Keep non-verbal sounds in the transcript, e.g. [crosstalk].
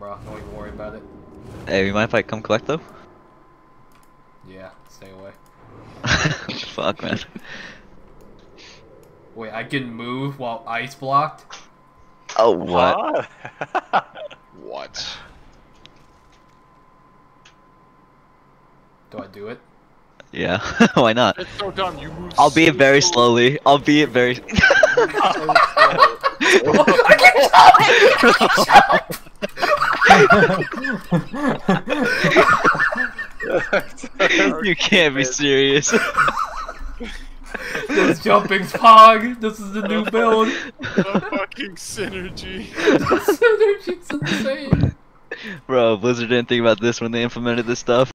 bro. Don't even worry about it. Hey, you mind if I come collect though? Yeah, stay away. [laughs] Fuck, man. Wait, I can move while ice blocked? Oh, what? Huh? [laughs] What? Do I do it? Yeah, [laughs] why not? It's so dumb. You move. I'll be it very slowly. slowly. I'll be it very. [laughs] you can't be serious. [laughs] This jumping's pog. This is the new build. [laughs] The fucking synergy. the synergy's insane. Bro, Blizzard didn't think about this when they implemented this stuff.